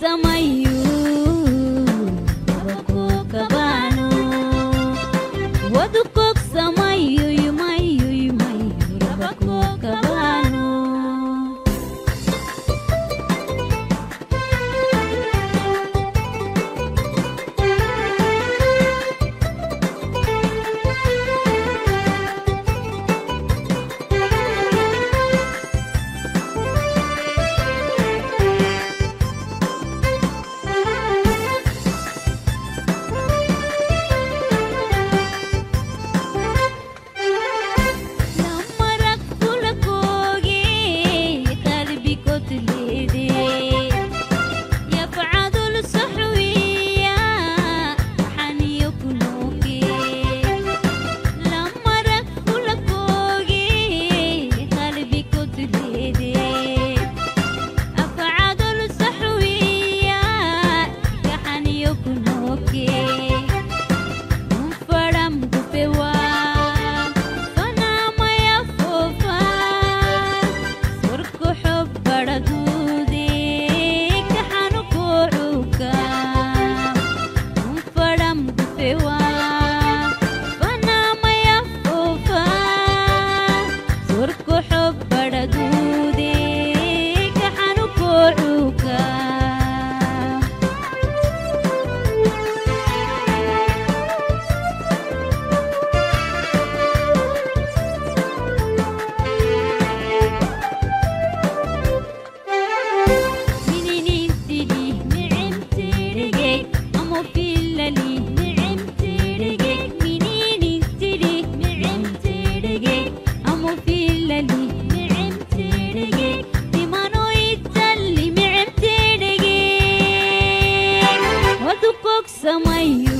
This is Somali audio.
Samaio. xb badhaguude gaxanu koocuuka essa